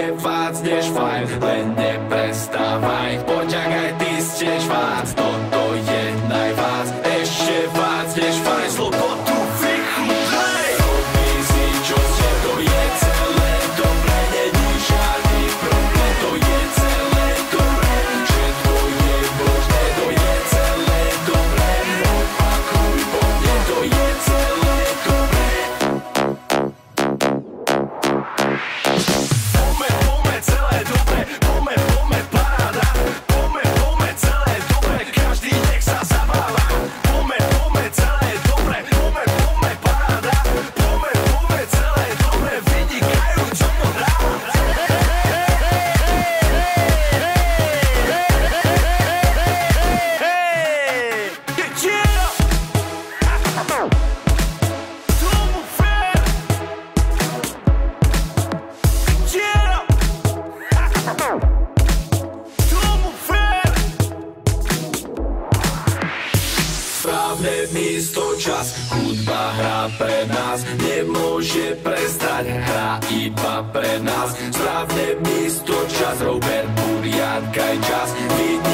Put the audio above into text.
je vác, než fajn Len neprestávaj, poď správne miesto čas. Hudba hrá pre nás, nemôže prestať. Hrá iba pre nás, správne miesto čas. Robert Burian, Kajčas vidí